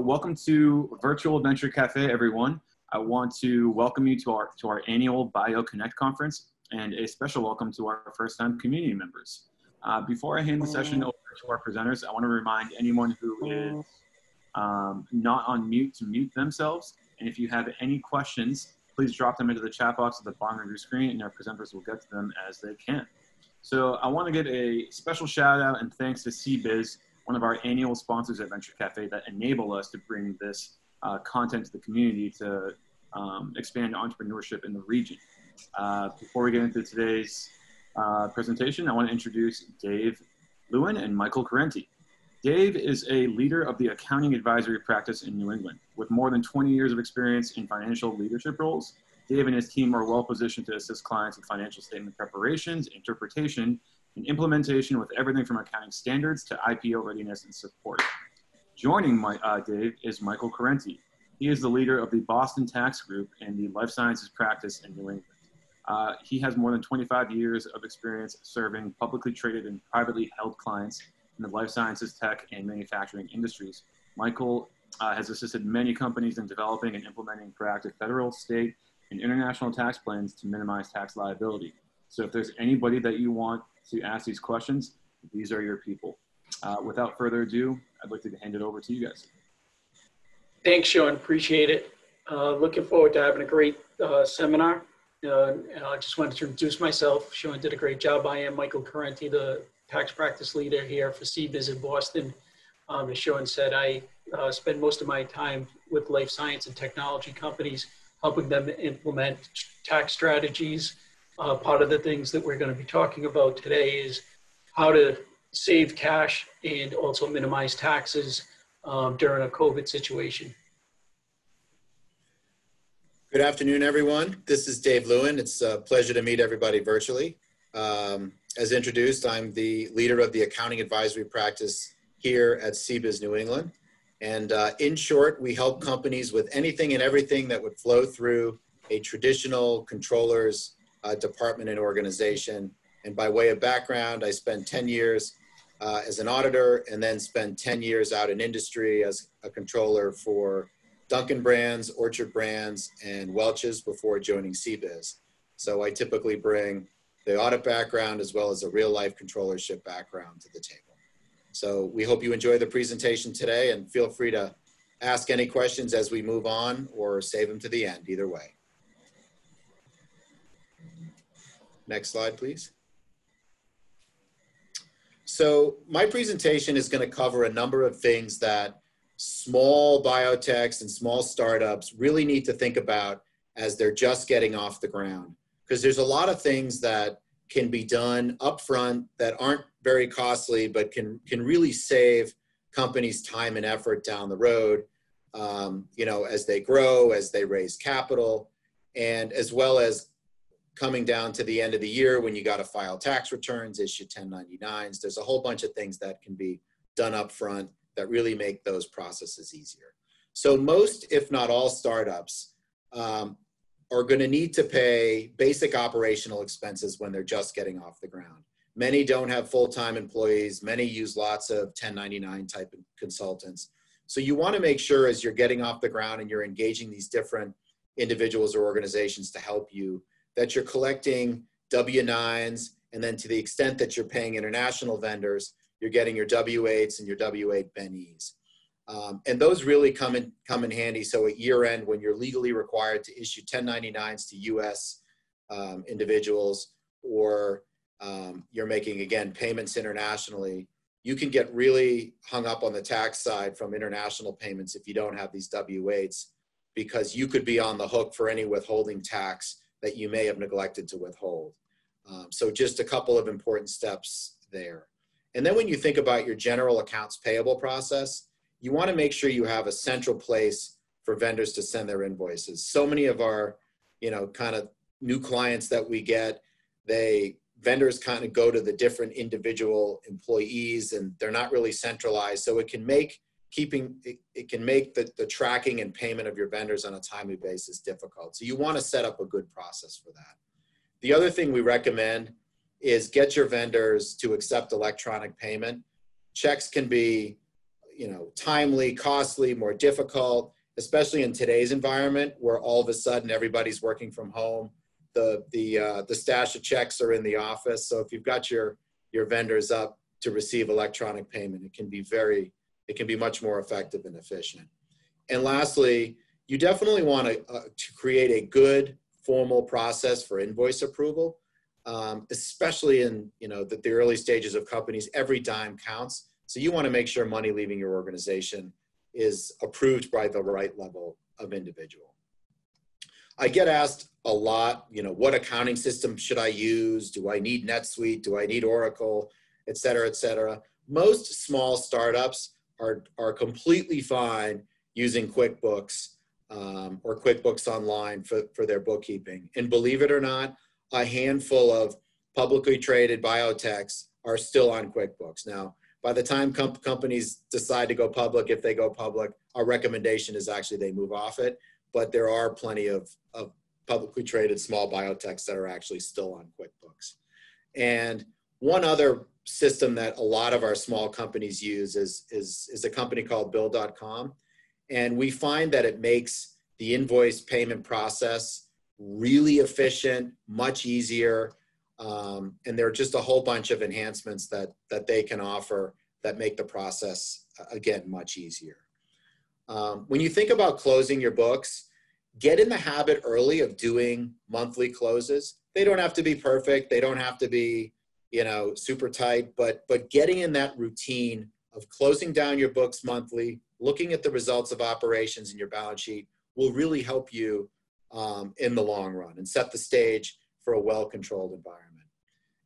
welcome to Virtual Adventure Cafe, everyone. I want to welcome you to our, to our annual Bio Connect conference and a special welcome to our first time community members. Uh, before I hand the session over to our presenters, I want to remind anyone who is um, not on mute to mute themselves. And if you have any questions, please drop them into the chat box at the bottom of your screen and our presenters will get to them as they can. So I want to give a special shout out and thanks to CBiz, one of our annual sponsors at Venture Cafe that enable us to bring this uh, content to the community to um, expand entrepreneurship in the region. Uh, before we get into today's uh, presentation, I want to introduce Dave Lewin and Michael Corrente. Dave is a leader of the accounting advisory practice in New England. With more than 20 years of experience in financial leadership roles, Dave and his team are well positioned to assist clients with financial statement preparations, interpretation, and implementation with everything from accounting standards to IPO readiness and support. Joining my, uh, Dave is Michael Corrente. He is the leader of the Boston Tax Group and the life sciences practice in New England. Uh, he has more than 25 years of experience serving publicly traded and privately held clients in the life sciences, tech, and manufacturing industries. Michael uh, has assisted many companies in developing and implementing proactive federal, state, and international tax plans to minimize tax liability. So if there's anybody that you want to ask these questions, these are your people. Uh, without further ado, I'd like to hand it over to you guys. Thanks, Sean. Appreciate it. Uh, looking forward to having a great uh, seminar. Uh, I just wanted to introduce myself. Sean did a great job. I am Michael Corrente, the tax practice leader here for CBiz in Boston. Um, as Sean said, I uh, spend most of my time with life science and technology companies, helping them implement tax strategies. Uh, part of the things that we're going to be talking about today is how to save cash and also minimize taxes um, during a COVID situation. Good afternoon, everyone. This is Dave Lewin. It's a pleasure to meet everybody virtually. Um, as introduced, I'm the leader of the accounting advisory practice here at CBiz New England. And uh, in short, we help companies with anything and everything that would flow through a traditional controller's uh, department and organization. And by way of background, I spent 10 years uh, as an auditor and then spent 10 years out in industry as a controller for Dunkin' Brands, Orchard Brands, and Welch's before joining CBiz. So I typically bring the audit background as well as a real life controllership background to the table. So we hope you enjoy the presentation today and feel free to ask any questions as we move on or save them to the end, either way. Next slide, please. So my presentation is going to cover a number of things that small biotechs and small startups really need to think about as they're just getting off the ground. Because there's a lot of things that can be done upfront that aren't very costly, but can, can really save companies time and effort down the road, um, you know, as they grow, as they raise capital, and as well as coming down to the end of the year when you got to file tax returns, issue 1099s. There's a whole bunch of things that can be done up front that really make those processes easier. So most, if not all startups um, are going to need to pay basic operational expenses when they're just getting off the ground. Many don't have full-time employees. Many use lots of 1099 type consultants. So you want to make sure as you're getting off the ground and you're engaging these different individuals or organizations to help you that you're collecting W-9s, and then to the extent that you're paying international vendors, you're getting your W-8s and your W-8 BENEs. Um, and those really come in, come in handy. So at year end, when you're legally required to issue 1099s to US um, individuals, or um, you're making, again, payments internationally, you can get really hung up on the tax side from international payments if you don't have these W-8s, because you could be on the hook for any withholding tax that you may have neglected to withhold. Um, so just a couple of important steps there. And then when you think about your general accounts payable process, you want to make sure you have a central place for vendors to send their invoices. So many of our, you know, kind of new clients that we get, they vendors kind of go to the different individual employees and they're not really centralized. So it can make keeping it, it can make the, the tracking and payment of your vendors on a timely basis difficult. So you want to set up a good process for that. The other thing we recommend is get your vendors to accept electronic payment. Checks can be you know, timely, costly, more difficult, especially in today's environment where all of a sudden everybody's working from home. The, the, uh, the stash of checks are in the office. So if you've got your, your vendors up to receive electronic payment, it can be very, it can be much more effective and efficient. And lastly, you definitely want to, uh, to create a good formal process for invoice approval, um, especially in you know the, the early stages of companies. Every dime counts, so you want to make sure money leaving your organization is approved by the right level of individual. I get asked a lot, you know, what accounting system should I use? Do I need NetSuite? Do I need Oracle? Et cetera, et cetera. Most small startups are, are completely fine using QuickBooks um, or QuickBooks Online for, for their bookkeeping. And believe it or not, a handful of publicly traded biotechs are still on QuickBooks. Now, by the time comp- companies decide to go public, if they go public, our recommendation is actually they move off it. But there are plenty of, of publicly traded small biotechs that are actually still on QuickBooks. And one other system that a lot of our small companies use is, is, is a company called Bill.com. And we find that it makes the invoice payment process really efficient, much easier. Um, and there are just a whole bunch of enhancements that, that they can offer that make the process, uh, again, much easier. Um, when you think about closing your books, get in the habit early of doing monthly closes. They don't have to be perfect. They don't have to be, you know, super tight, but, but getting in that routine of closing down your books monthly, looking at the results of operations in your balance sheet will really help you um, in the long run and set the stage for a well-controlled environment.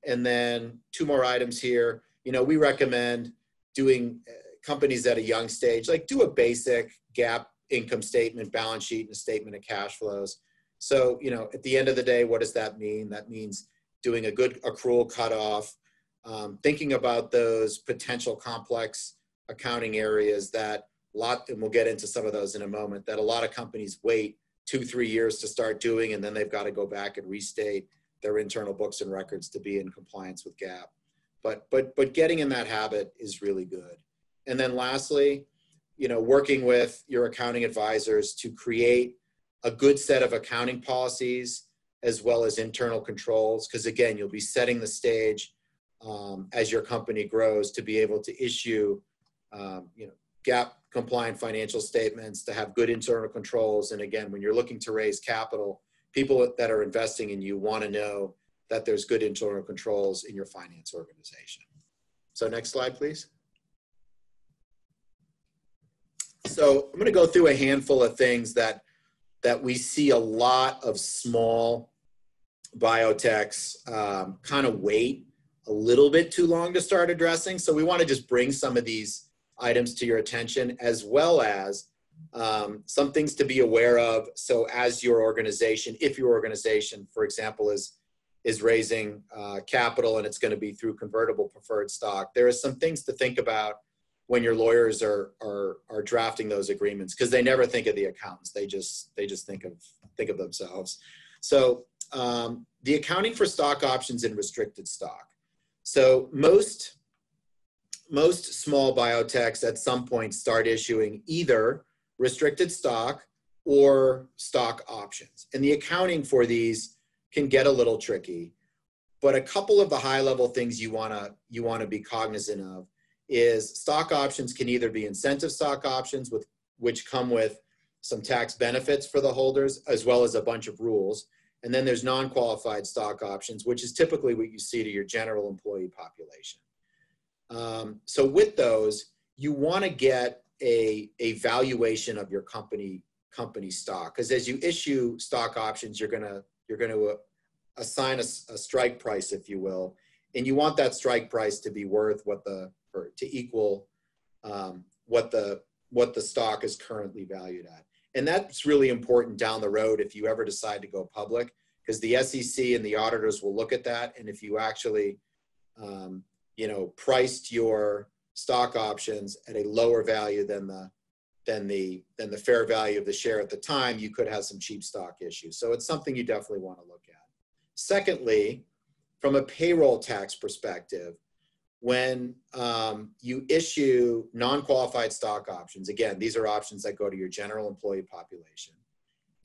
And then two more items here. You know, we recommend doing uh, companies at a young stage, like do a basic GAAP income statement, balance sheet, and a statement of cash flows. So, you know, at the end of the day, what does that mean? That means doing a good accrual cutoff, um, thinking about those potential complex accounting areas that lot, and we'll get into some of those in a moment, that a lot of companies wait two, three years to start doing, and then they've got to go back and restate their internal books and records to be in compliance with GAAP. But, but, but getting in that habit is really good. And then lastly, you know, working with your accounting advisors to create a good set of accounting policies as well as internal controls, because again, you'll be setting the stage um, as your company grows to be able to issue, um, you know, GAAP compliant financial statements, to have good internal controls. And again, when you're looking to raise capital, people that are investing in you want to know that there's good internal controls in your finance organization. So next slide, please. So I'm going to go through a handful of things that that we see a lot of small biotechs um, kind of wait a little bit too long to start addressing. So we want to just bring some of these items to your attention, as well as um, some things to be aware of. So as your organization, if your organization, for example, is is raising uh, capital and it's going to be through convertible preferred stock, there are some things to think about when your lawyers are are are drafting those agreements because they never think of the accountants. They just they just think of think of themselves. So um, the accounting for stock options and restricted stock. So most most small biotechs at some point start issuing either restricted stock or stock options. And the accounting for these can get a little tricky. But a couple of the high level things you wanna you wanna be cognizant of is stock options can either be incentive stock options with which come with some tax benefits for the holders as well as a bunch of rules. And then there's non-qualified stock options, which is typically what you see to your general employee population. Um, so with those, you want to get a, a valuation of your company company stock because as you issue stock options, you're gonna you're gonna uh, assign a, a, strike price, if you will, and you want that strike price to be worth what the or to equal um, what the what the stock is currently valued at. And that's really important down the road if you ever decide to go public, because the SEC and the auditors will look at that. And if you actually um, you know, priced your stock options at a lower value than the than the than the fair value of the share at the time, you could have some cheap stock issues. So it's something you definitely want to look at. Secondly, from a payroll tax perspective, when um, you issue non-qualified stock options, again, these are options that go to your general employee population.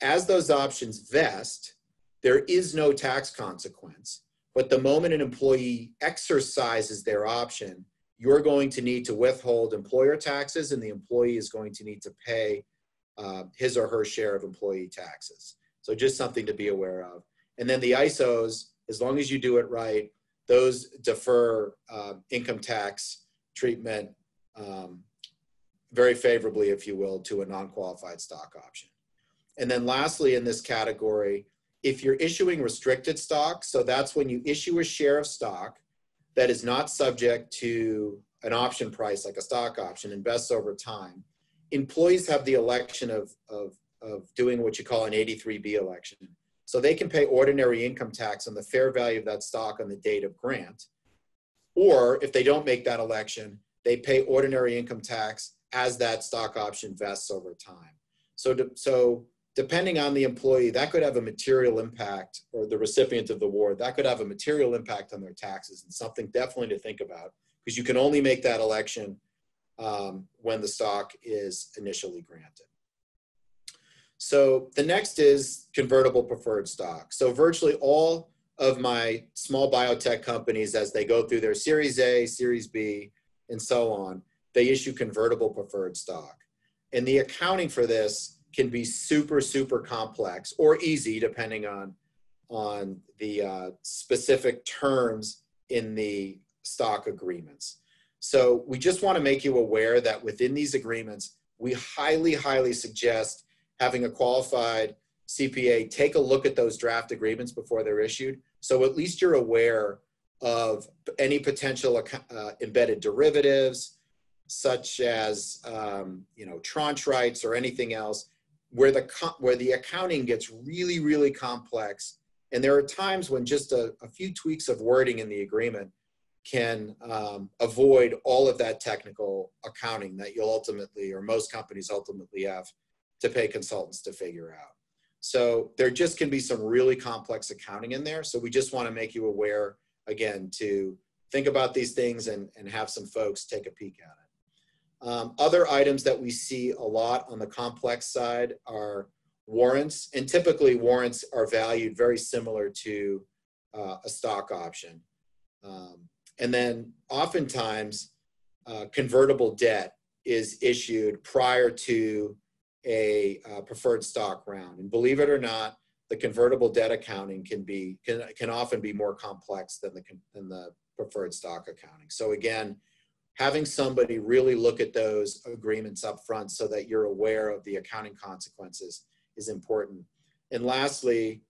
As those options vest, there is no tax consequence. But the moment an employee exercises their option, you're going to need to withhold employer taxes and the employee is going to need to pay uh, his or her share of employee taxes. So just something to be aware of. And then the ISOs, as long as you do it right, those defer uh, income tax treatment um, very favorably, if you will, to a non-qualified stock option. And then lastly, in this category, if you're issuing restricted stock, so that's when you issue a share of stock that is not subject to an option price like a stock option, invests over time, employees have the election of, of, of doing what you call an 83B election. So they can pay ordinary income tax on the fair value of that stock on the date of grant. Or if they don't make that election, they pay ordinary income tax as that stock option vests over time. So, to, so depending on the employee, that could have a material impact, or the recipient of the award, that could have a material impact on their taxes and something definitely to think about because you can only make that election um, when the stock is initially granted. So the next is convertible preferred stock. So virtually all of my small biotech companies, as they go through their Series A, Series B, and so on, they issue convertible preferred stock. And the accounting for this can be super, super complex or easy depending on, on the uh, specific terms in the stock agreements. So we just want to make you aware that within these agreements, we highly, highly suggest having a qualified CPA take a look at those draft agreements before they're issued. So at least you're aware of any potential uh, embedded derivatives, such as um, you know tranche rights or anything else, where the where the accounting gets really, really complex. And there are times when just a, a few tweaks of wording in the agreement can um, avoid all of that technical accounting that you'll ultimately, or most companies ultimately have to pay consultants to figure out. So there just can be some really complex accounting in there. So we just want to make you aware, again, to think about these things and, and have some folks take a peek at it. Um, other items that we see a lot on the complex side are warrants, and typically warrants are valued very similar to uh, a stock option. Um, and then oftentimes, uh, convertible debt is issued prior to a uh, preferred stock round. And believe it or not, the convertible debt accounting can be can, can often be more complex than the than the preferred stock accounting. So again, having somebody really look at those agreements up front so that you're aware of the accounting consequences is important. And lastly,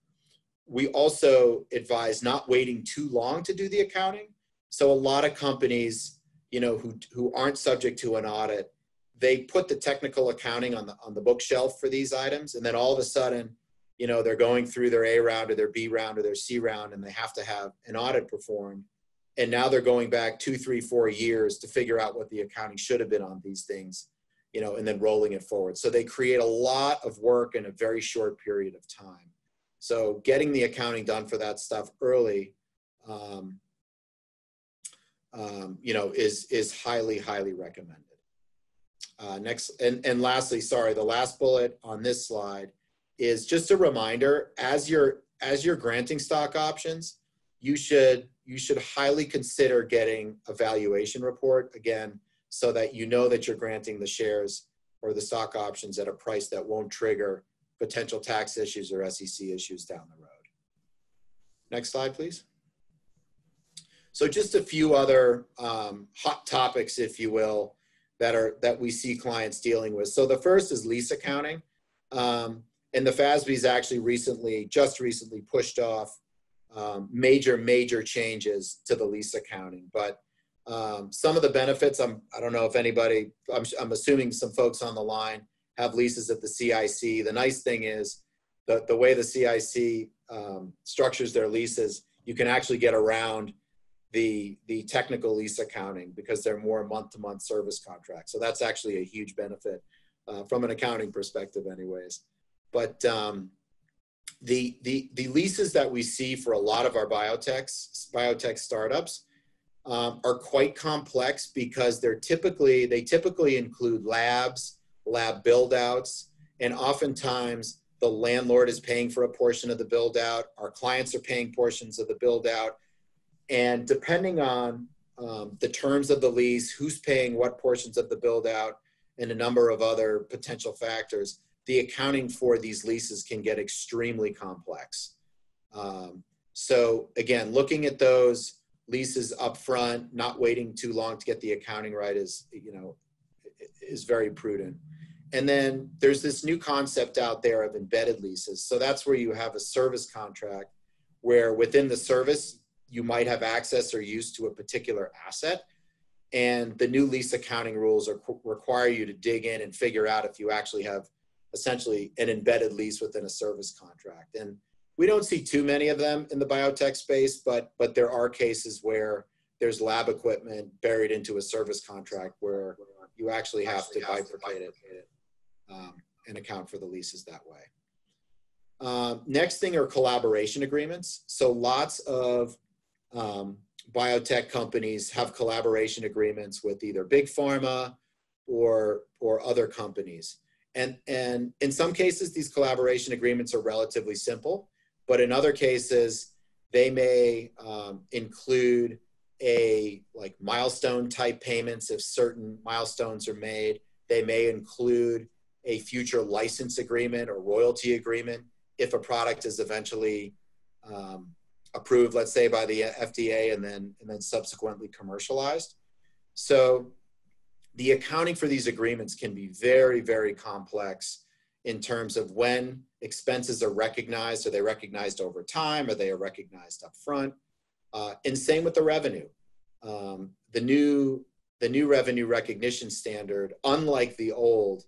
we also advise not waiting too long to do the accounting. So a lot of companies, you know, who, who aren't subject to an audit they put the technical accounting on the on the bookshelf for these items and then all of a sudden you know they're going through their a round or their b round or their c round and they have to have an audit performed. And now they're going back two three four years to figure out what the accounting should have been on these things you know and then rolling it forward. So they create a lot of work in a very short period of time. So getting the accounting done for that stuff early um, um, you know is is highly highly recommended uh, next, and, and lastly, sorry, the last bullet on this slide is just a reminder, as you're, as you're granting stock options, you should, you should highly consider getting a valuation report, again, so that you know that you're granting the shares or the stock options at a price that won't trigger potential tax issues or SEC issues down the road. Next slide, please. So just a few other um, hot topics, if you will, that are that we see clients dealing with. So the first is lease accounting, um, and the FASB's actually recently, just recently, pushed off um, major major changes to the lease accounting. But um, some of the benefits, I'm I don't know if anybody, I'm, I'm assuming some folks on the line have leases at the CIC. The nice thing is the the way the CIC um, structures their leases, you can actually get around the the technical lease accounting because they're more month to month service contracts. So that's actually a huge benefit uh, from an accounting perspective, anyways. But um, the the the leases that we see for a lot of our biotechs, biotech startups, um, are quite complex because they're typically they typically include labs, lab buildouts, and oftentimes the landlord is paying for a portion of the build out. Our clients are paying portions of the build out, and depending on um, the terms of the lease, who's paying what portions of the build out, and a number of other potential factors, the accounting for these leases can get extremely complex. Um, so again, looking at those leases up front, not waiting too long to get the accounting right is, you know, is very prudent. And then there's this new concept out there of embedded leases. So that's where you have a service contract where within the service, you might have access or use to a particular asset. And the new lease accounting rules are, require you to dig in and figure out if you actually have essentially an embedded lease within a service contract. And we don't see too many of them in the biotech space, but but there are cases where there's lab equipment buried into a service contract where you actually have to bifurcate it um, and account for the leases that way. Um, next thing are collaboration agreements. So lots of um, biotech companies have collaboration agreements with either big pharma or or other companies. And, and in some cases, these collaboration agreements are relatively simple. But in other cases, they may um, include a like milestone type payments if certain milestones are made. They may include a future license agreement or royalty agreement if a product is eventually um, approved, let's say by the FDA, and then and then subsequently commercialized. So the accounting for these agreements can be very very complex in terms of when expenses are recognized. Are they recognized over time? Are they recognized up front? Uh, and same with the revenue. Um, the new the new revenue recognition standard, unlike the old,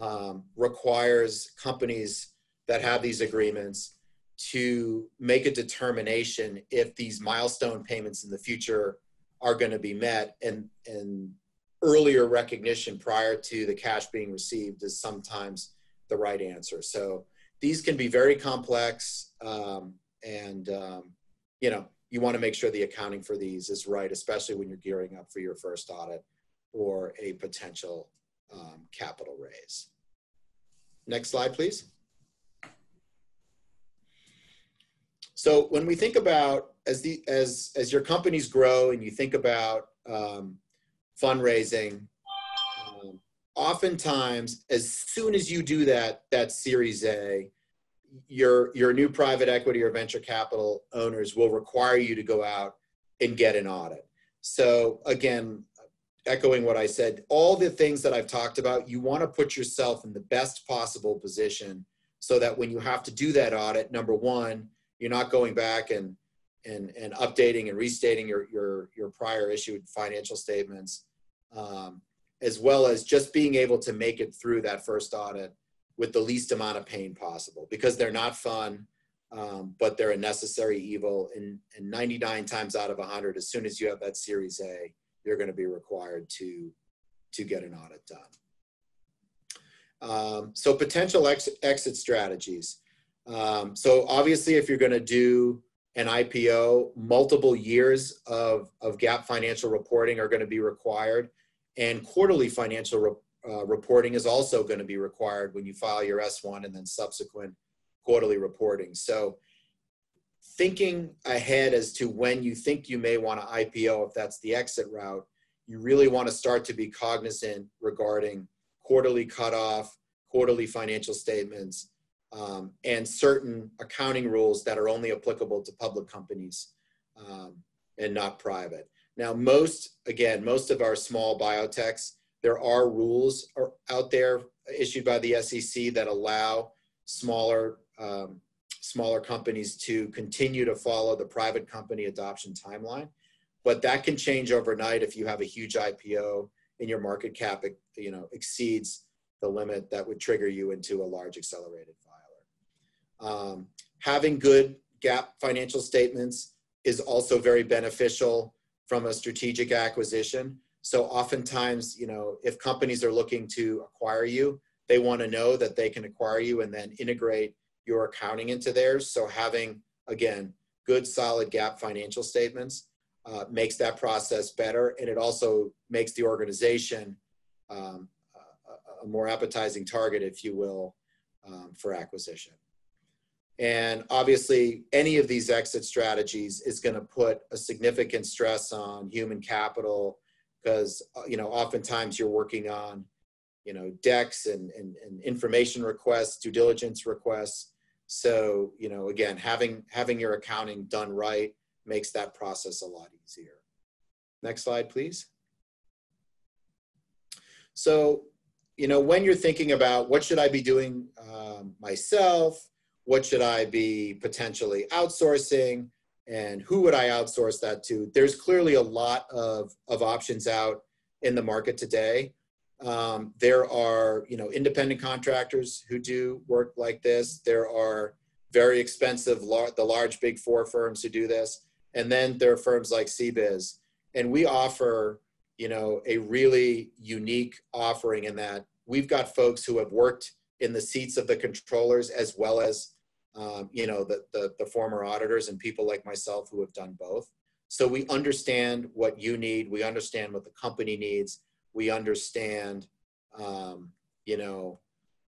um, requires companies that have these agreements to make a determination if these milestone payments in the future are going to be met and and earlier recognition prior to the cash being received is sometimes the right answer. So these can be very complex, um, and um, you know you want to make sure the accounting for these is right, especially when you're gearing up for your first audit or a potential um, capital raise. Next slide, please. So when we think about as the as as your companies grow and you think about um, fundraising oftentimes as soon as you do that that series a your your new private equity or venture capital owners will require you to go out and get an audit. So again echoing what i said all the things that i've talked about you want to put yourself in the best possible position so that when you have to do that audit number one you're not going back and and and updating and restating your your your prior issued financial statements um, as well as just being able to make it through that first audit with the least amount of pain possible because they're not fun, um, but they're a necessary evil. And, and 99 times out of 100, as soon as you have that Series A, you're going to be required to, to get an audit done. Um, so potential ex exit strategies. Um, so obviously, if you're going to do an IPO, multiple years of, of GAAP financial reporting are going to be required. And quarterly financial re uh, reporting is also going to be required when you file your S1 and then subsequent quarterly reporting. So thinking ahead as to when you think you may want to IPO, if that's the exit route, you really want to start to be cognizant regarding quarterly cutoff, quarterly financial statements, um, and certain accounting rules that are only applicable to public companies um, and not private. Now, most, again, most of our small biotechs, there are rules out there issued by the SEC that allow smaller, um, smaller companies to continue to follow the private company adoption timeline. But that can change overnight if you have a huge IPO and your market cap, you know, exceeds the limit that would trigger you into a large accelerated. Um, having good GAAP financial statements is also very beneficial from a strategic acquisition. So oftentimes, you know, if companies are looking to acquire you, they want to know that they can acquire you and then integrate your accounting into theirs. So having, again, good solid GAAP financial statements uh, makes that process better, and it also makes the organization um, a, a, more appetizing target, if you will, um, for acquisition. And obviously, any of these exit strategies is going to put a significant stress on human capital because uh, you know oftentimes you're working on you know decks and, and, and information requests, due diligence requests. So you know again, having having your accounting done right makes that process a lot easier. Next slide, please. So, you know, when you're thinking about what should I be doing um, myself, what should I be potentially outsourcing, and who would I outsource that to? There's clearly a lot of, of options out in the market today. Um, there are, you know, independent contractors who do work like this. There are very expensive, lar- the large big four firms who do this. And then there are firms like CBIZ. And we offer, you know, a really unique offering in that we've got folks who have worked in the seats of the controllers as well as, um, you know, the, the, the former auditors and people like myself who have done both. So we understand what you need. We understand what the company needs. We understand, um, you know,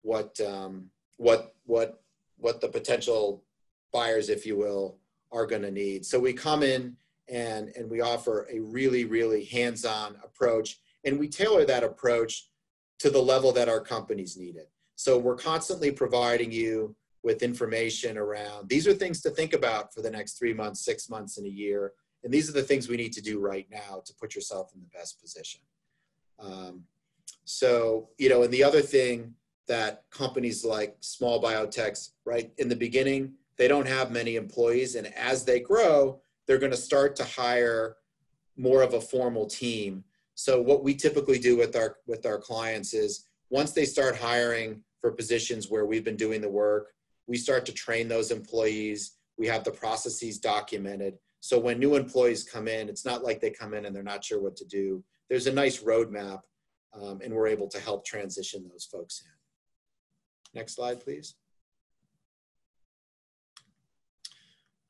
what um, what what what the potential buyers, if you will, are going to need. So we come in and, and we offer a really, really hands-on approach and we tailor that approach to the level that our companies need it. So we're constantly providing you with information around these are things to think about for the next three months, six months, and a year. And these are the things we need to do right now to put yourself in the best position. Um, so, you know, and the other thing that companies like small biotechs, right, in the beginning, they don't have many employees. And as they grow, they're going to start to hire more of a formal team. So what we typically do with our with our clients is once they start hiring for positions where we've been doing the work, we start to train those employees. We have the processes documented. So when new employees come in, it's not like they come in and they're not sure what to do. There's a nice roadmap, um, and we're able to help transition those folks in. Next slide, please.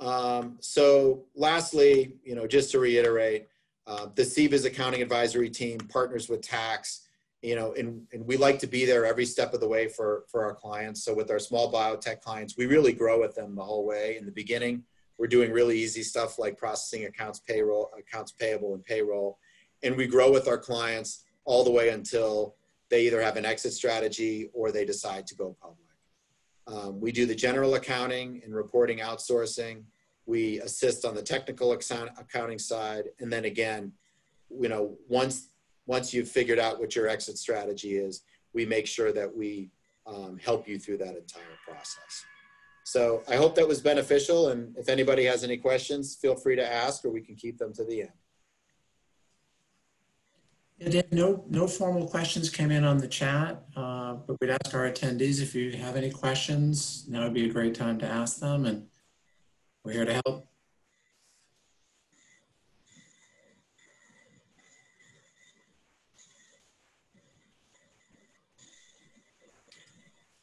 Um, so lastly, you know, just to reiterate, uh, the CBIZ accounting advisory team partners with tax, you know, and, and we like to be there every step of the way for, for our clients. So with our small biotech clients, we really grow with them the whole way. In the beginning, we're doing really easy stuff like processing accounts payroll, accounts payable and payroll. And we grow with our clients all the way until they either have an exit strategy or they decide to go public. Um, we do the general accounting and reporting outsourcing. We assist on the technical account, accounting side. And then again, you know, once, once you've figured out what your exit strategy is, we make sure that we um, help you through that entire process. So I hope that was beneficial. And if anybody has any questions, feel free to ask or we can keep them to the end. No, no formal questions came in on the chat, uh, but we'd ask our attendees if you have any questions, now would be a great time to ask them, and we're here to help.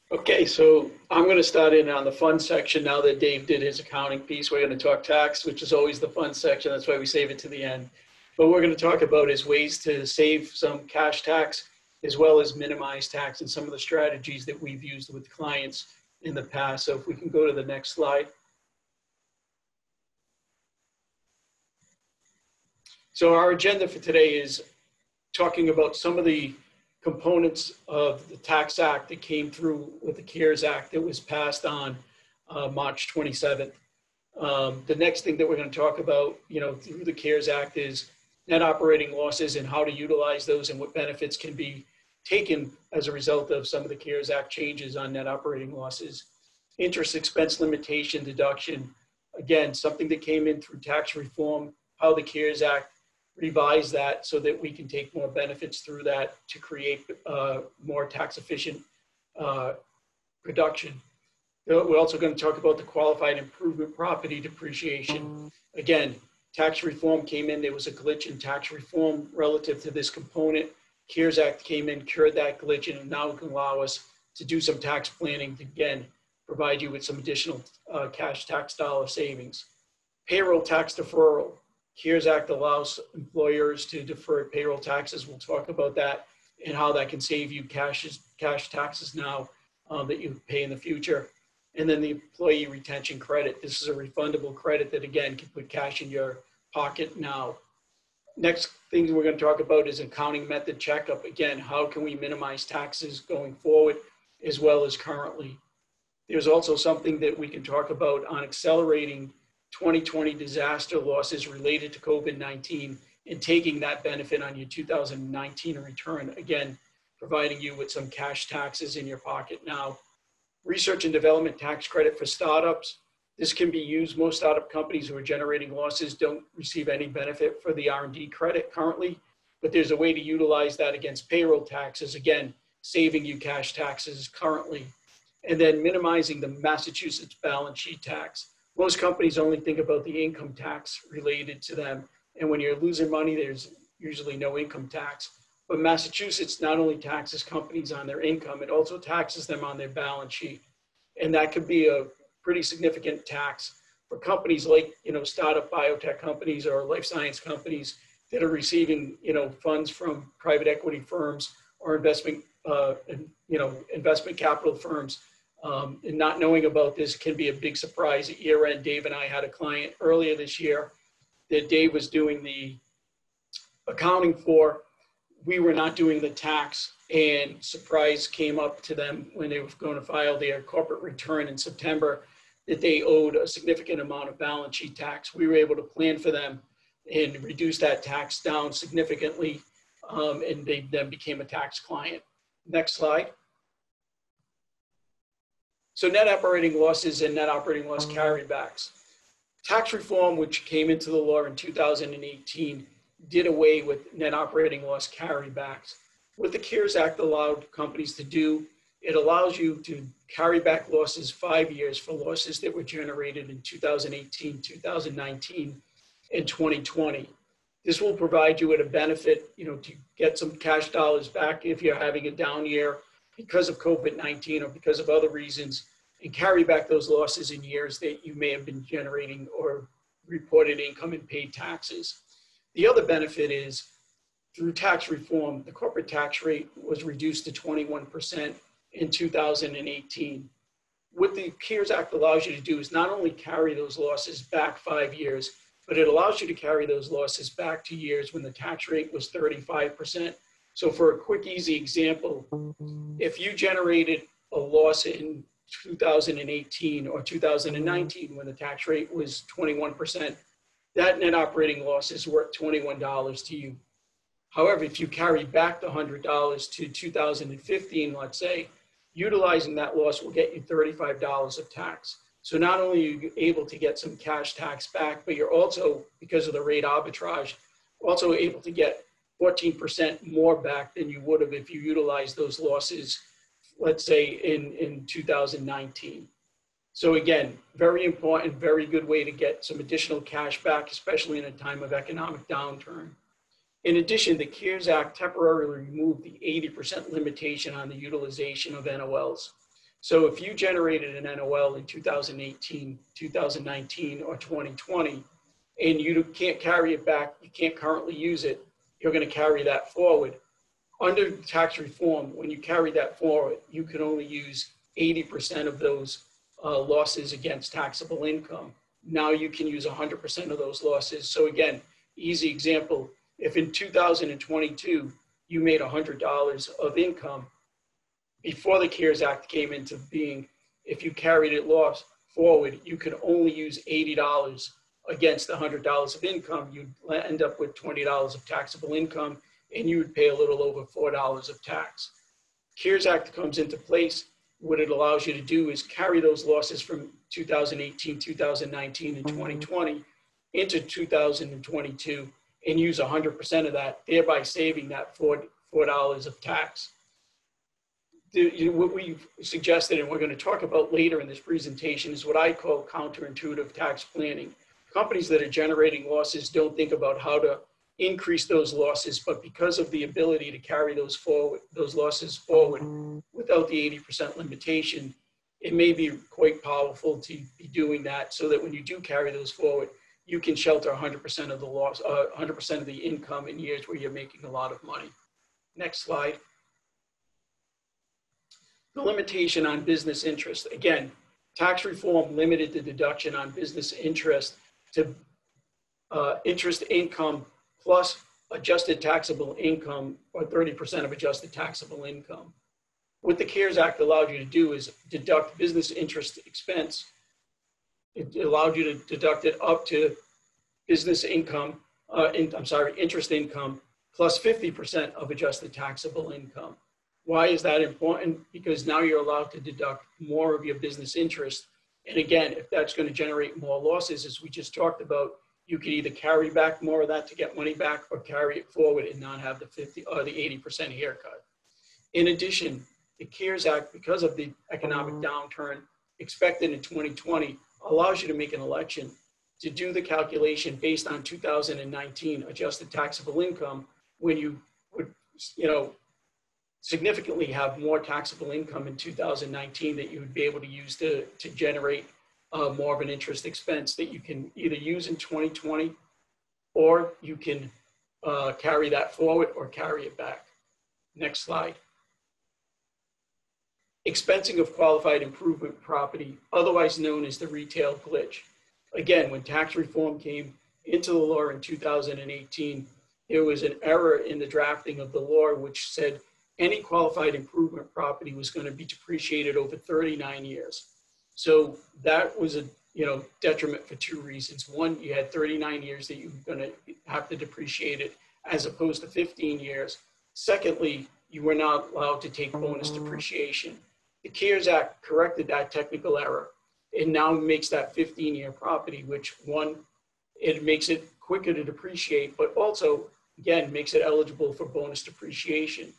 Okay, so I'm going to start in on the fun section now that Dave did his accounting piece. We're going to talk tax, which is always the fun section. That's why we save it to the end. But we're going to talk about is ways to save some cash tax as well as minimize tax and some of the strategies that we've used with clients in the past. So if we can go to the next slide. So our agenda for today is talking about some of the components of the Tax Act that came through with the CARES Act that was passed on uh, March 27th. Um, the next thing that we're going to talk about, you know, through the CARES Act is net operating losses and how to utilize those and what benefits can be taken as a result of some of the CARES Act changes on net operating losses. Interest expense limitation deduction, again, something that came in through tax reform, how the CARES Act revised that so that we can take more benefits through that to create uh, more tax efficient uh, production. We're also going to talk about the qualified improvement property depreciation. Again, tax reform came in, there was a glitch in tax reform relative to this component. CARES Act came in, cured that glitch, and now it can allow us to do some tax planning to, again, provide you with some additional uh, cash tax dollar savings. Payroll tax deferral CARES Act allows employers to defer payroll taxes. We'll talk about that and how that can save you cash, cash taxes now um, that you pay in the future. And then the employee retention credit. This is a refundable credit that again can put cash in your pocket now. Next thing we're going to talk about is accounting method checkup. Again, how can we minimize taxes going forward as well as currently? There's also something that we can talk about on accelerating 2020 disaster losses related to COVID-19 and taking that benefit on your 2019 return. Again, providing you with some cash taxes in your pocket now. Research and development tax credit for startups. This can be used. Most startup companies who are generating losses don't receive any benefit for the R&D credit currently, but there's a way to utilize that against payroll taxes. Again, saving you cash taxes currently. And then minimizing the Massachusetts balance sheet tax. Most companies only think about the income tax related to them. And when you're losing money, there's usually no income tax. But Massachusetts not only taxes companies on their income, it also taxes them on their balance sheet. And that could be a pretty significant tax for companies like, you know, startup biotech companies or life science companies that are receiving, you know, funds from private equity firms or investment, uh, you know, investment capital firms. Um, and not knowing about this can be a big surprise. At year end, Dave and I had a client earlier this year that Dave was doing the accounting for we were not doing the tax and surprise came up to them when they were going to file their corporate return in September that they owed a significant amount of balance sheet tax. We were able to plan for them and reduce that tax down significantly um, and they then became a tax client. Next slide. So net operating losses and net operating loss carrybacks. Tax reform, which came into the law in 2018, did away with net operating loss carrybacks. What the CARES Act allowed companies to do, it allows you to carry back losses five years for losses that were generated in 2018, 2019, and 2020. This will provide you with a benefit, you know, to get some cash dollars back if you're having a down year because of COVID-19 or because of other reasons, and carry back those losses in years that you may have been generating or reported income and paid taxes. The other benefit is through tax reform, the corporate tax rate was reduced to 21% in 2018. What the CARES Act allows you to do is not only carry those losses back five years, but it allows you to carry those losses back to years when the tax rate was 35%. So for a quick, easy example, if you generated a loss in 2018 or 2019 when the tax rate was 21%, that net operating loss is worth $21 to you. However, if you carry back the $100 to 2015, let's say, utilizing that loss will get you $35 of tax. So not only are you able to get some cash tax back, but you're also, because of the rate arbitrage, also able to get 14% more back than you would have if you utilized those losses, let's say in, in 2019. So again, very important, very good way to get some additional cash back, especially in a time of economic downturn. In addition, the CARES Act temporarily removed the 80% limitation on the utilization of NOLs. So if you generated an NOL in 2018, 2019, or 2020, and you can't carry it back, you can't currently use it, you're going to carry that forward. Under tax reform, when you carry that forward, you can only use 80% of those uh, losses against taxable income. Now you can use 100% of those losses. So again, easy example, if in 2022 you made $100 of income before the CARES Act came into being, if you carried it loss forward, you could only use $80 against the $100 of income. You'd end up with $20 of taxable income and you would pay a little over $4 of tax. CARES Act comes into place what it allows you to do is carry those losses from 2018, 2019, and 2020 mm-hmm. into 2022 and use 100% of that, thereby saving that 4, $4 of tax. The, you know, what we've suggested and we're going to talk about later in this presentation is what I call counterintuitive tax planning. Companies that are generating losses don't think about how to increase those losses, but because of the ability to carry those forward, those losses forward without the 80% limitation, it may be quite powerful to be doing that so that when you do carry those forward, you can shelter 100% of the loss, uh, 100% of the income in years where you're making a lot of money. Next slide. The limitation on business interest. Again, tax reform limited the deduction on business interest to uh, interest income plus adjusted taxable income or 30% of adjusted taxable income. What the CARES Act allowed you to do is deduct business interest expense. It allowed you to deduct it up to business income, uh, in, I'm sorry, interest income plus 50% of adjusted taxable income. Why is that important? Because now you're allowed to deduct more of your business interest. And again, if that's going to generate more losses, as we just talked about, you could either carry back more of that to get money back or carry it forward and not have the 50 or the 80% haircut. In addition, the CARES Act, because of the economic downturn expected in 2020, allows you to make an election to do the calculation based on 2019 adjusted taxable income when you would, you know, significantly have more taxable income in 2019 that you would be able to use to, to generate uh, more of an interest expense that you can either use in 2020 or you can uh, carry that forward or carry it back. Next slide. Expensing of qualified improvement property, otherwise known as the retail glitch. Again, when tax reform came into the law in 2018, there was an error in the drafting of the law which said any qualified improvement property was going to be depreciated over 39 years. So that was a you know detriment for two reasons. One, you had 39 years that you were going to have to depreciate it, as opposed to 15 years. Secondly, you were not allowed to take bonus depreciation. The CARES Act corrected that technical error and now makes that 15 year property, which one, it makes it quicker to depreciate, but also, again, makes it eligible for bonus depreciation.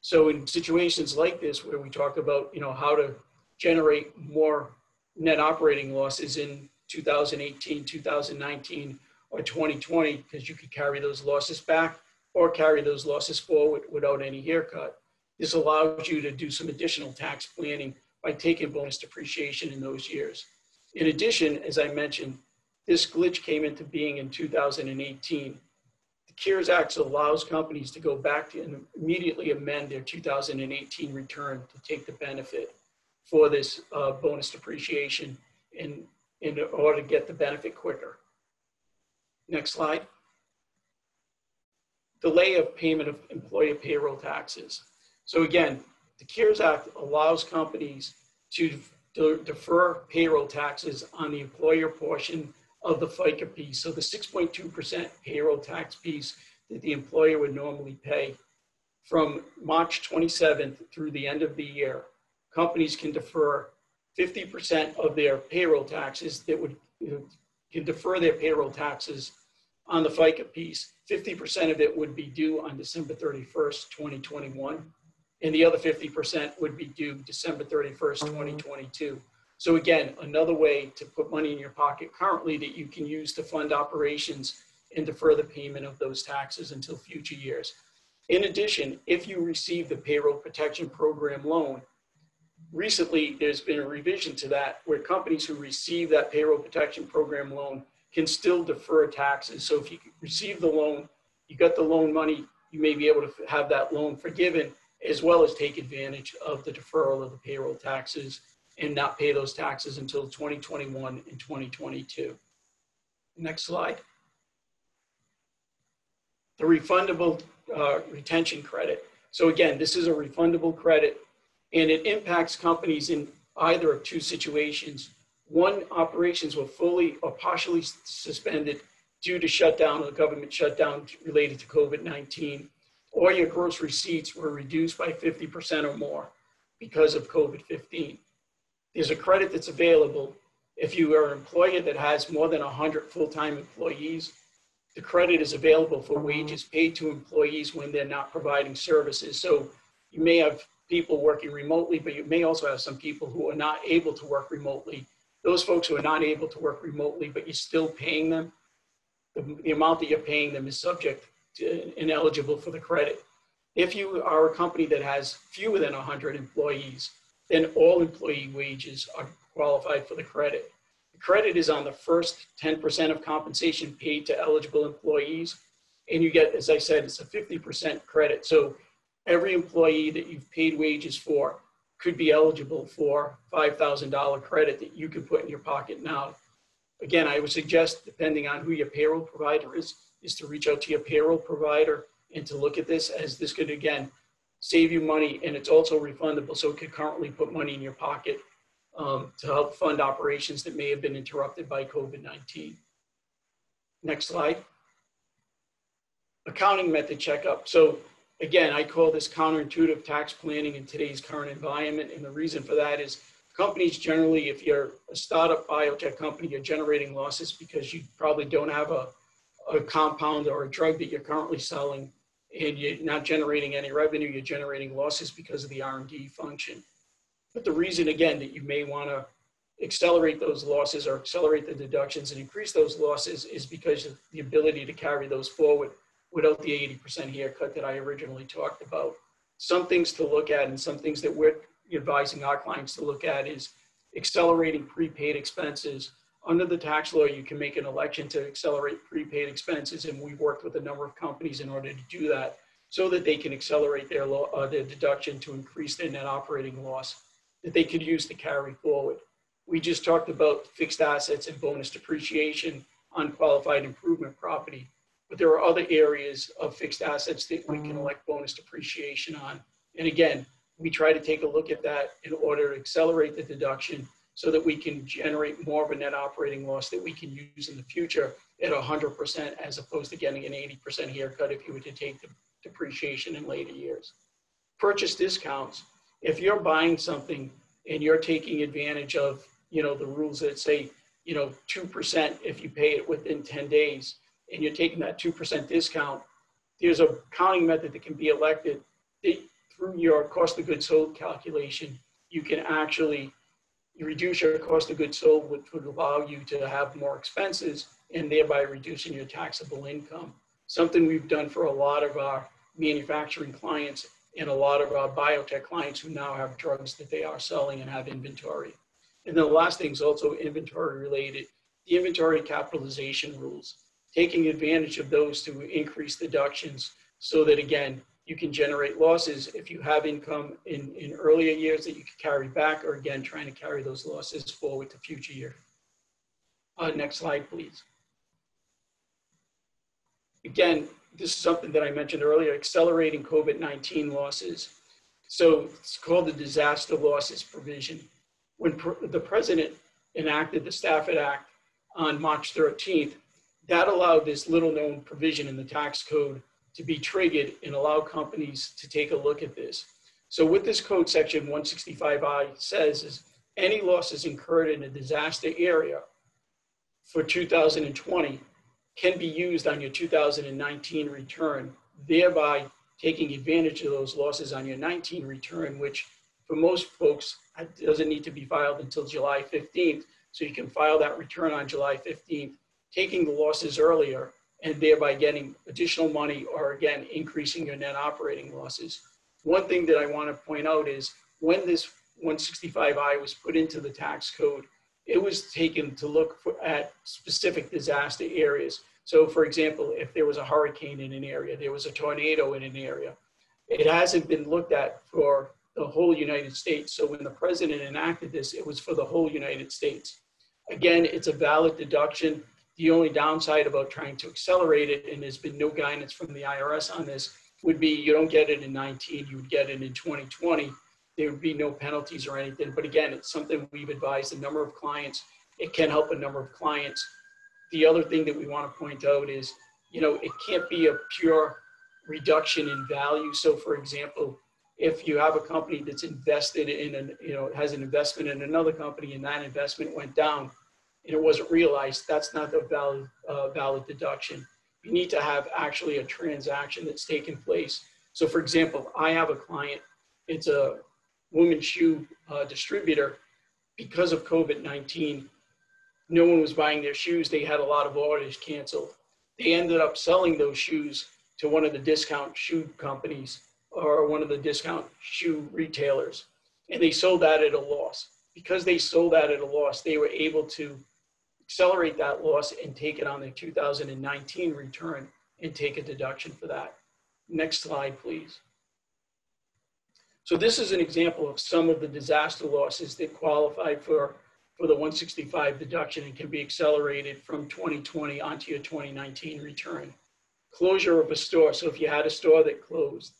So in situations like this, where we talk about, you know, how to generate more net operating losses in 2018, 2019, or 2020, because you could carry those losses back or carry those losses forward without any haircut. This allows you to do some additional tax planning by taking bonus depreciation in those years. In addition, as I mentioned, this glitch came into being in 2018. CARES Act allows companies to go back to and immediately amend their 2018 return to take the benefit for this uh, bonus depreciation in, in order to get the benefit quicker. Next slide. Delay of payment of employer payroll taxes. So again, the CARES Act allows companies to defer payroll taxes on the employer portion of the FICA piece. So the 6.2% payroll tax piece that the employer would normally pay from March 27th through the end of the year companies can defer 50% of their payroll taxes that would can defer their payroll taxes on the FICA piece. 50% of it would be due on December 31st, 2021, and the other 50% would be due December 31st, mm-hmm. 2022. So again, another way to put money in your pocket currently that you can use to fund operations and defer the payment of those taxes until future years. In addition, if you receive the Payroll Protection Program loan, recently there's been a revision to that where companies who receive that payroll protection program loan can still defer taxes. So if you receive the loan, you got the loan money, you may be able to have that loan forgiven as well as take advantage of the deferral of the payroll taxes and not pay those taxes until 2021 and 2022. Next slide. The refundable uh, retention credit. So again, this is a refundable credit and it impacts companies in either of two situations. One, operations were fully or partially suspended due to shutdown, the government shutdown related to COVID-19, or your gross receipts were reduced by 50% or more because of COVID-15. There's a credit that's available if you are an employer that has more than 100 full-time employees. The credit is available for wages paid to employees when they're not providing services. So you may have people working remotely, but you may also have some people who are not able to work remotely. Those folks who are not able to work remotely, but you're still paying them, the, the amount that you're paying them is subject to and eligible for the credit. If you are a company that has fewer than 100 employees, then all employee wages are qualified for the credit. The credit is on the first 10% of compensation paid to eligible employees. And you get, as I said, it's a 50% credit. So every employee that you've paid wages for could be eligible for $5,000 credit that you can put in your pocket now. Again, I would suggest, depending on who your payroll provider is, is to reach out to your payroll provider and to look at this as this could, again, save you money and it's also refundable. So it could currently put money in your pocket um, to help fund operations that may have been interrupted by COVID-19. Next slide. Accounting method checkup. So again, I call this counterintuitive tax planning in today's current environment. And the reason for that is companies generally, if you're a startup biotech company, you're generating losses because you probably don't have a, a compound or a drug that you're currently selling and you're not generating any revenue, you're generating losses because of the R&D function. But the reason, again, that you may want to accelerate those losses or accelerate the deductions and increase those losses is because of the ability to carry those forward without the 80% haircut that I originally talked about. Some things to look at and some things that we're advising our clients to look at is accelerating prepaid expenses. Under the tax law, you can make an election to accelerate prepaid expenses, and we've worked with a number of companies in order to do that so that they can accelerate their, uh, their deduction to increase their net operating loss that they could use to carry forward. We just talked about fixed assets and bonus depreciation on qualified improvement property, but there are other areas of fixed assets that we can elect bonus depreciation on. And again, we try to take a look at that in order to accelerate the deduction so that we can generate more of a net operating loss that we can use in the future at 100% as opposed to getting an 80% haircut if you were to take the depreciation in later years. Purchase discounts if you're buying something and you're taking advantage of, you know, the rules that say, you know, 2% if you pay it within 10 days and you're taking that 2% discount, there's a counting method that can be elected that through your cost of goods sold calculation, you can actually reduce your cost of goods sold, which would allow you to have more expenses and thereby reducing your taxable income. Something we've done for a lot of our manufacturing clients and a lot of our biotech clients who now have drugs that they are selling and have inventory. And then the last thing is also inventory related, the inventory capitalization rules, taking advantage of those to increase deductions so that again, you can generate losses if you have income in, in earlier years that you can carry back or again, trying to carry those losses forward to future year. Uh, next slide, please. Again, this is something that I mentioned earlier, accelerating COVID-19 losses. So it's called the disaster losses provision. When pr the president enacted the Stafford Act on March 13th, that allowed this little known provision in the tax code to be triggered and allow companies to take a look at this. So what this code section 165I says is any losses incurred in a disaster area for 2020 can be used on your 2019 return, thereby taking advantage of those losses on your 19 return, which for most folks doesn't need to be filed until July 15th. So you can file that return on July 15th, taking the losses earlier and thereby getting additional money or again, increasing your net operating losses. One thing that I want to point out is when this 165I was put into the tax code, it was taken to look for, at specific disaster areas. So for example, if there was a hurricane in an area, there was a tornado in an area, it hasn't been looked at for the whole United States. So when the president enacted this, it was for the whole United States. Again, it's a valid deduction. The only downside about trying to accelerate it, and there's been no guidance from the IRS on this, would be you don't get it in 19, you would get it in 2020 there would be no penalties or anything. But again, it's something we've advised a number of clients. It can help a number of clients. The other thing that we want to point out is, you know, it can't be a pure reduction in value. So for example, if you have a company that's invested in an, you know, has an investment in another company and that investment went down and it wasn't realized, that's not a valid, uh, valid deduction. You need to have actually a transaction that's taken place. So for example, I have a client, it's a women's shoe uh, distributor, because of COVID 19, no one was buying their shoes. They had a lot of orders canceled. They ended up selling those shoes to one of the discount shoe companies or one of the discount shoe retailers. And they sold that at a loss. Because they sold that at a loss, they were able to accelerate that loss and take it on their 2019 return and take a deduction for that. Next slide, please. So this is an example of some of the disaster losses that qualify for, for the 165 deduction and can be accelerated from 2020 onto your 2019 return. Closure of a store. So if you had a store that closed,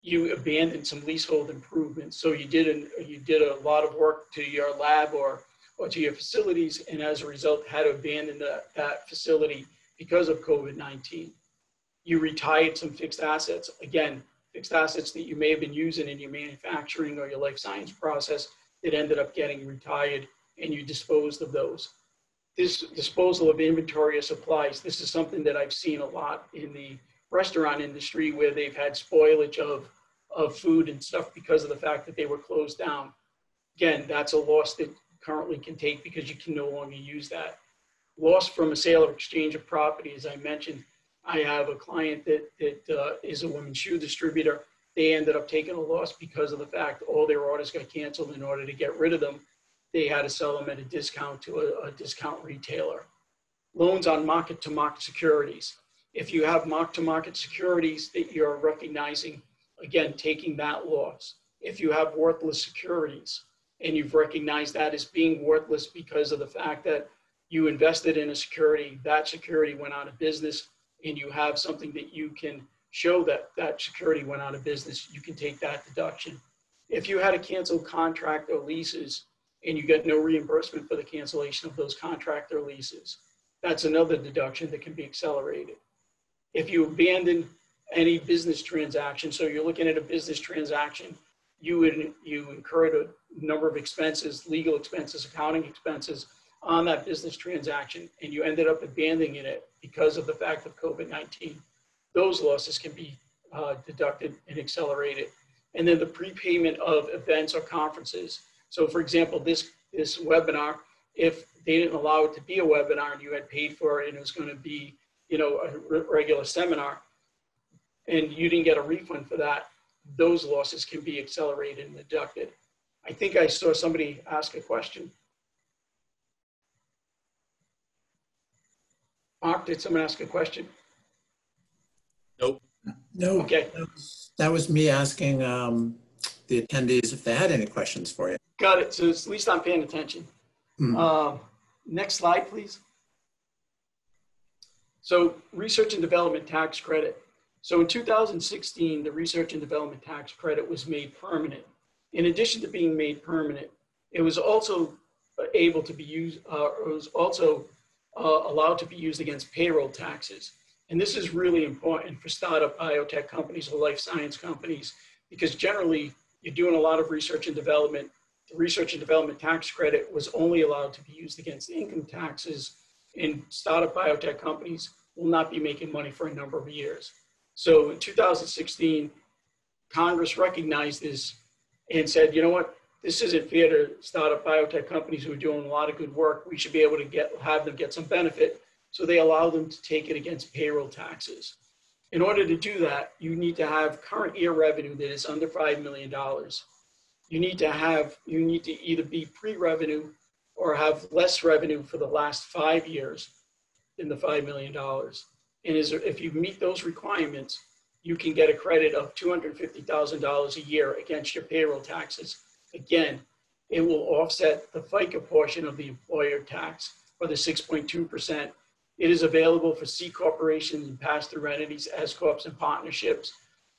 you abandoned some leasehold improvements. So you did an, you did a lot of work to your lab or or to your facilities, and as a result, had to abandon the, that facility because of COVID-19. You retired some fixed assets. Again, fixed assets that you may have been using in your manufacturing or your life science process that ended up getting retired, and you disposed of those. This disposal of inventory of supplies, this is something that I've seen a lot in the restaurant industry where they've had spoilage of, of food and stuff because of the fact that they were closed down. Again, that's a loss that currently can take because you can no longer use that. Loss from a sale or exchange of property, as I mentioned, I have a client that, that uh, is a women's shoe distributor. They ended up taking a loss because of the fact all their orders got canceled. In order to get rid of them, they had to sell them at a discount to a, a discount retailer. Loans on mark to market securities. If you have mark to market securities that you're recognizing, again, taking that loss. If you have worthless securities, and you've recognized that as being worthless because of the fact that you invested in a security, that security went out of business, and you have something that you can show that that security went out of business, you can take that deduction. If you had a canceled contract or leases and you get no reimbursement for the cancellation of those contract or leases, that's another deduction that can be accelerated. If you abandon any business transaction, so you're looking at a business transaction, you would you incurred a number of expenses, legal expenses, accounting expenses on that business transaction, and you ended up abandoning it because of the fact of COVID-19, those losses can be uh, deducted and accelerated. And then the prepayment of events or conferences. So for example, this, this webinar, if they didn't allow it to be a webinar and you had paid for it and it was going to be, you know, a regular seminar, and you didn't get a refund for that, those losses can be accelerated and deducted. I think I saw somebody ask a question. Mark, did someone ask a question? Nope. No, Okay, that was, that was me asking um, the attendees if they had any questions for you. got it. So at least I'm paying attention. Hmm. Uh, next slide, please. So research and development tax credit. So in 2016, the research and development tax credit was made permanent. In addition to being made permanent, it was also able to be used, uh, it was also uh, allowed to be used against payroll taxes. And this is really important for startup biotech companies or life science companies because generally you're doing a lot of research and development. The research and development tax credit was only allowed to be used against income taxes, and startup biotech companies will not be making money for a number of years. So in 2016, Congress recognized this and said, you know what, this isn't fair to startup biotech companies who are doing a lot of good work. We should be able to get have them get some benefit. So they allow them to take it against payroll taxes. In order to do that, you need to have current year revenue that is under $5 million. You need to have, you need to either be pre-revenue or have less revenue for the last five years than the $5 million. And is, if you meet those requirements, you can get a credit of $250,000 a year against your payroll taxes. Again, it will offset the FICA portion of the employer tax or the 6.2%. It is available for C corporations and pass-through entities, S corps, and partnerships.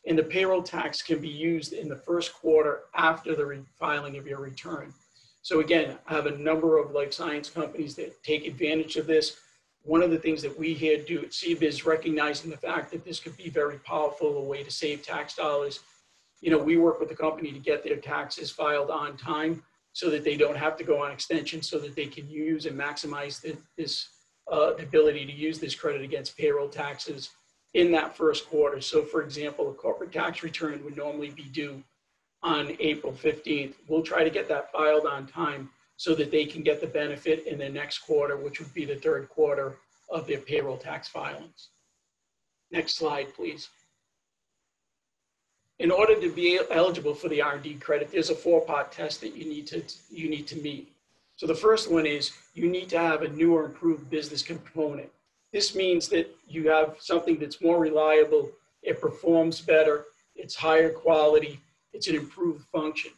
And the payroll tax can be used in the first quarter after the filing of your return. So again, I have a number of life science companies that take advantage of this one of the things that we here do at CBIZ is recognizing the fact that this could be very powerful, a way to save tax dollars. You know, we work with the company to get their taxes filed on time so that they don't have to go on extension so that they can use and maximize the, this uh, ability to use this credit against payroll taxes in that first quarter. So for example, a corporate tax return would normally be due on April 15th. We'll try to get that filed on time so that they can get the benefit in the next quarter, which would be the third quarter of their payroll tax filings. Next slide, please. In order to be eligible for the R&D credit, there's a four-part test that you need to you need to meet. So the first one is you need to have a new or improved business component. This means that you have something that's more reliable, it performs better, it's higher quality, it's an improved function.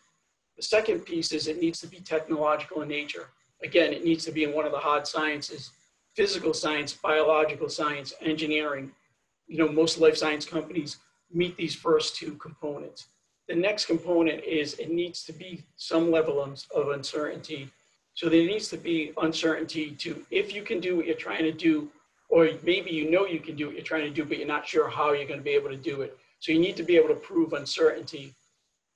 The second piece is it needs to be technological in nature. Again, it needs to be in one of the hard sciences, physical science, biological science, engineering. You know, most life science companies meet these first two components. The next component is it needs to be some level of uncertainty. So there needs to be uncertainty to if you can do what you're trying to do, or maybe you know you can do what you're trying to do, but you're not sure how you're going to be able to do it. So you need to be able to prove uncertainty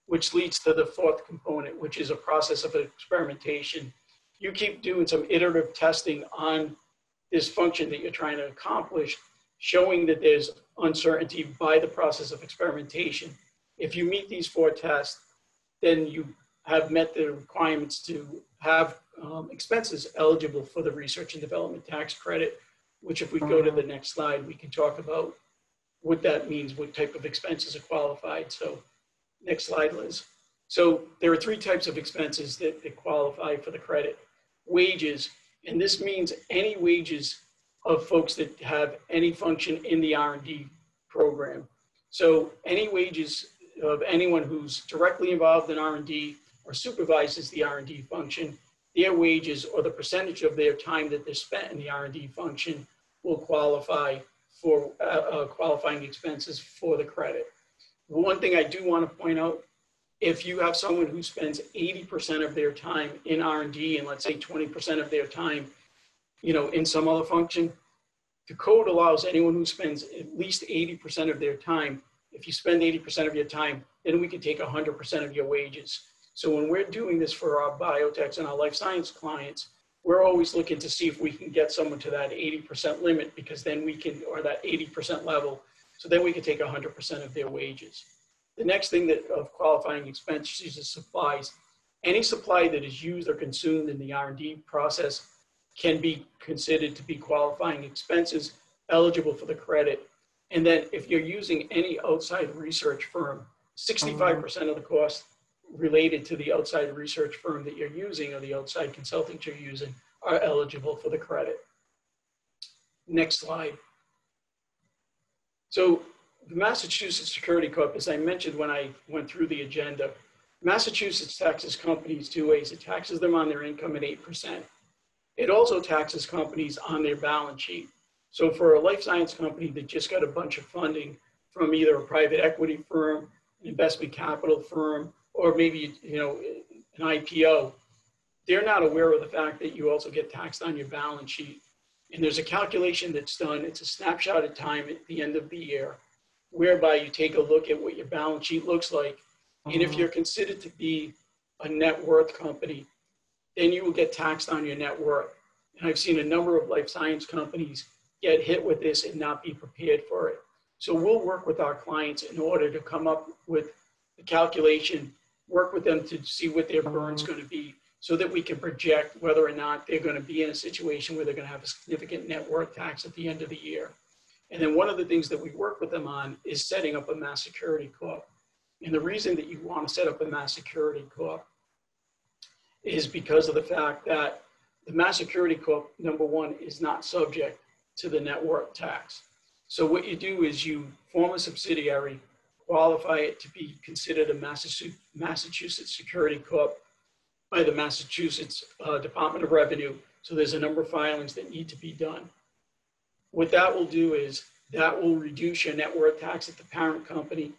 which leads to the fourth component, which is a process of experimentation. You keep doing some iterative testing on this function that you're trying to accomplish, showing that there's uncertainty by the process of experimentation. If you meet these four tests, then you have met the requirements to have um, expenses eligible for the research and development tax credit, which if we go to the next slide, we can talk about what that means, what type of expenses are qualified. So Next slide, Liz. So there are three types of expenses that, that qualify for the credit. Wages, and this means any wages of folks that have any function in the R&D program. So any wages of anyone who's directly involved in R&D or supervises the R&D function, their wages or the percentage of their time that they're spent in the R&D function will qualify for uh, uh, qualifying expenses for the credit. One thing I do want to point out, if you have someone who spends 80% of their time in R&D and let's say 20% of their time, you know, in some other function, the code allows anyone who spends at least 80% of their time, if you spend 80% of your time, then we can take 100% of your wages. So when we're doing this for our biotechs and our life science clients, we're always looking to see if we can get someone to that 80% limit because then we can, or that 80% level, so then we can take 100% of their wages. The next thing that of qualifying expenses is supplies. Any supply that is used or consumed in the R&D process can be considered to be qualifying expenses eligible for the credit. And then if you're using any outside research firm, 65% mm-hmm. of the cost related to the outside research firm that you're using or the outside consultant you're using are eligible for the credit. Next slide. So the Massachusetts Security Corp, as I mentioned when I went through the agenda, Massachusetts taxes companies two ways. It taxes them on their income at 8%. It also taxes companies on their balance sheet. So for a life science company that just got a bunch of funding from either a private equity firm, an investment capital firm, or maybe you know an IPO, they're not aware of the fact that you also get taxed on your balance sheet and there's a calculation that's done. It's a snapshot of time at the end of the year, whereby you take a look at what your balance sheet looks like. And if uh-huh. you're considered to be a net worth company, then you will get taxed on your net worth. And I've seen a number of life science companies get hit with this and not be prepared for it. So we'll work with our clients in order to come up with the calculation, work with them to see what their burn's uh-huh. going to be so that we can project whether or not they're going to be in a situation where they're going to have a significant net worth tax at the end of the year. And then one of the things that we work with them on is setting up a mass security corp. And the reason that you want to set up a mass security corp is because of the fact that the mass security corp, number one, is not subject to the net worth tax. So what you do is you form a subsidiary, qualify it to be considered a Massachusetts Security Corp, by the Massachusetts uh, Department of Revenue. So there's a number of filings that need to be done. What that will do is that will reduce your net worth tax at the parent company.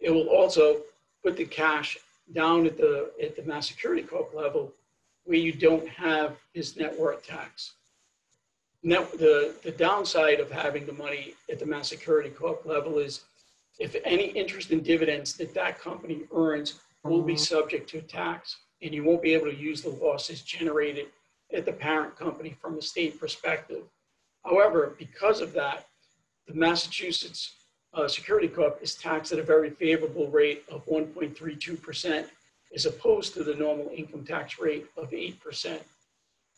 It will also put the cash down at the at the Mass Security Corp level where you don't have this net worth tax. Net, the, the downside of having the money at the Mass Security Corp level is if any interest and dividends that that company earns will be mm-hmm. subject to tax and you won't be able to use the losses generated at the parent company from a state perspective. However, because of that, the Massachusetts uh, Security Corp is taxed at a very favorable rate of 1.32% as opposed to the normal income tax rate of 8%.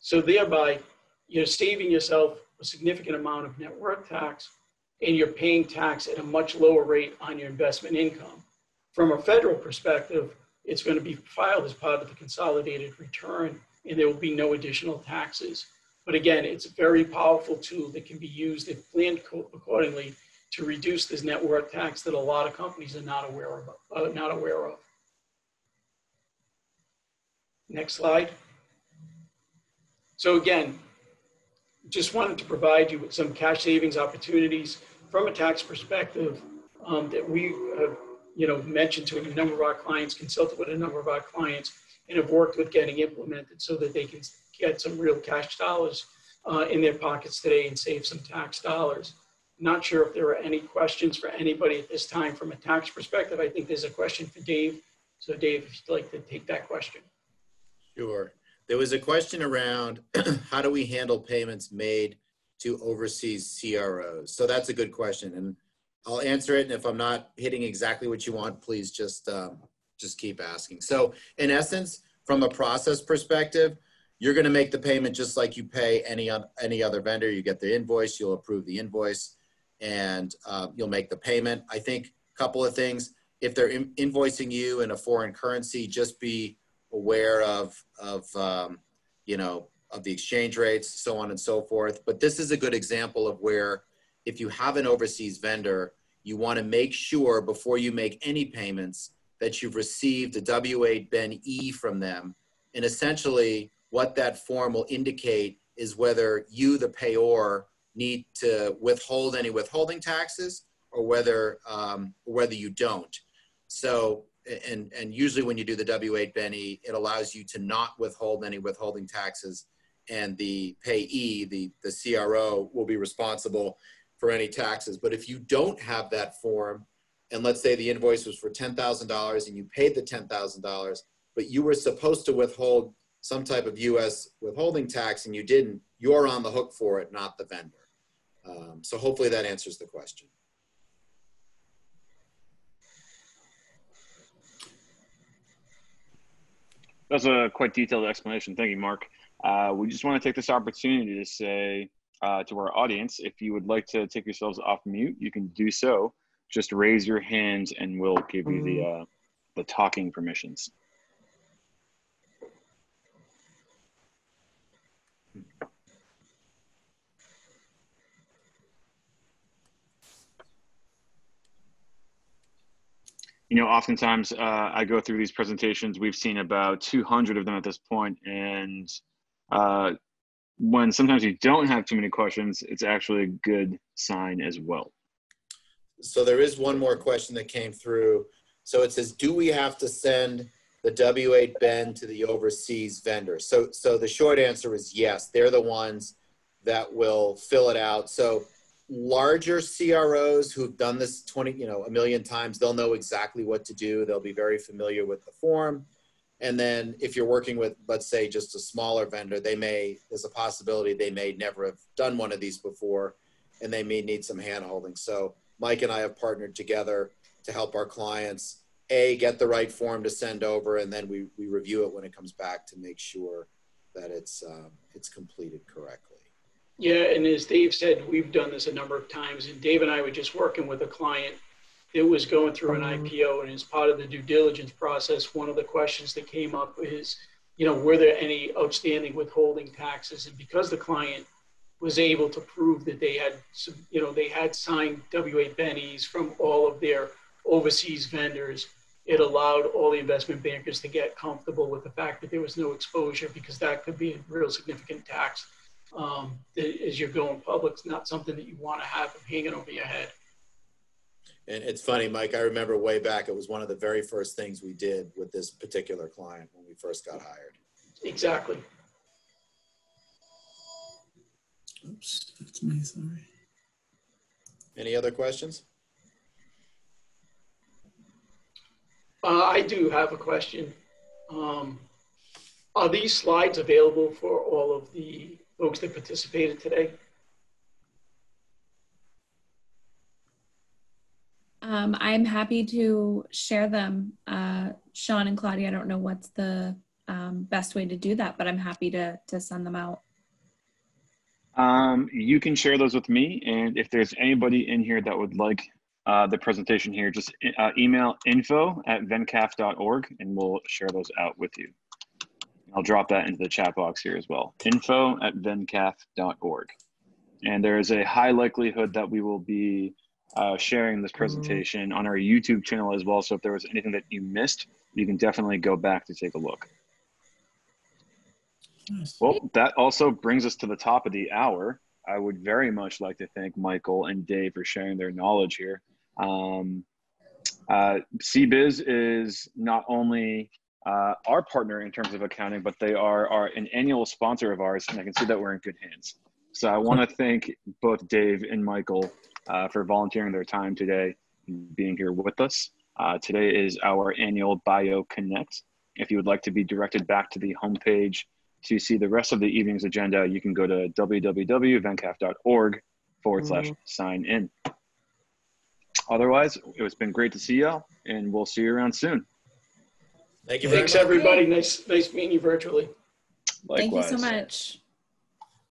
So thereby, you're saving yourself a significant amount of net worth tax and you're paying tax at a much lower rate on your investment income. From a federal perspective, it's going to be filed as part of the consolidated return and there will be no additional taxes. But again, it's a very powerful tool that can be used if planned co- accordingly to reduce this net worth tax that a lot of companies are not aware of. Uh, not aware of. Next slide. So again, just wanted to provide you with some cash savings opportunities from a tax perspective um, that we have, you know, mentioned to a number of our clients, consulted with a number of our clients, and have worked with getting implemented so that they can get some real cash dollars uh, in their pockets today and save some tax dollars. Not sure if there are any questions for anybody at this time from a tax perspective. I think there's a question for Dave. So Dave, if you'd like to take that question. Sure. There was a question around how do we handle payments made to overseas CROs? So that's a good question, and I'll answer it. And if I'm not hitting exactly what you want, please just um, just keep asking. So in essence, from a process perspective, you're going to make the payment just like you pay any any other vendor. You get the invoice, you'll approve the invoice, and uh, you'll make the payment. I think a couple of things. If they're in invoicing you in a foreign currency, just be aware of of um, you know of the exchange rates, so on and so forth. But this is a good example of where if you have an overseas vendor, you want to make sure before you make any payments that you've received a W-8 Ben E from them. And essentially what that form will indicate is whether you, the payor, need to withhold any withholding taxes or whether, um, whether you don't. So and, and usually when you do the W-8 Ben E, it allows you to not withhold any withholding taxes and the payee, the, the CRO, will be responsible for any taxes. But if you don't have that form, and let's say the invoice was for $10,000 and you paid the $10,000, but you were supposed to withhold some type of US withholding tax and you didn't, you're on the hook for it, not the vendor. Um, so hopefully that answers the question. That's a quite detailed explanation. Thank you, Mark. Uh, we just want to take this opportunity to say uh, to our audience, if you would like to take yourselves off mute, you can do so. Just raise your hands and we'll give you the, uh, the talking permissions. you know, oftentimes uh, I go through these presentations. We've seen about 200 of them at this point, and uh, when sometimes you don't have too many questions, it's actually a good sign as well. So there is one more question that came through. So it says, do we have to send the W-8BEN to the overseas vendor? So, so the short answer is yes. They're the ones that will fill it out. So larger CROs who've done this 20, you know, a million times, they'll know exactly what to do. They'll be very familiar with the form. And then if you're working with, let's say, just a smaller vendor, they may, there's a possibility they may never have done one of these before and they may need some handholding. So Mike and I have partnered together to help our clients, A, get the right form to send over, and then we, we review it when it comes back to make sure that it's, um, it's completed correctly. Yeah, and as Dave said, we've done this a number of times. And Dave and I were just working with a client that was going through an mm-hmm. IPO, and as part of the due diligence process, one of the questions that came up is, you know, were there any outstanding withholding taxes? And because the client was able to prove that they had, you know, they had signed W-8 bennies from all of their overseas vendors, it allowed all the investment bankers to get comfortable with the fact that there was no exposure because that could be a real significant tax um, as you're going public. It's not something that you want to have hanging over your head. And it's funny, Mike, I remember way back, it was one of the very first things we did with this particular client when we first got hired. Exactly. Oops, that's me, sorry. Any other questions? Uh, I do have a question. Um, are these slides available for all of the folks that participated today? Um, I'm happy to share them. Uh, Sean and Claudia, I don't know what's the um, best way to do that, but I'm happy to, to send them out. Um, you can share those with me. And if there's anybody in here that would like uh, the presentation here, just uh, email info at vencaf.org and we'll share those out with you. I'll drop that into the chat box here as well. Info at vencaf.org. And there is a high likelihood that we will be uh, sharing this presentation on our YouTube channel as well. So if there was anything that you missed, you can definitely go back to take a look. Well, that also brings us to the top of the hour. I would very much like to thank Michael and Dave for sharing their knowledge here. Um, uh, CBIZ is not only uh, our partner in terms of accounting, but they are, are an annual sponsor of ours, and I can see that we're in good hands. So I want to thank both Dave and Michael uh, for volunteering their time today and being here with us. Uh, today is our annual Bio Connect. If you would like to be directed back to the homepage to see the rest of the evening's agenda, you can go to www.vencaf.org forward slash sign in. Otherwise, it's been great to see y'all, and we'll see you around soon. Thank you very Thanks, much. everybody. Nice, nice meeting you virtually. Thank you so much.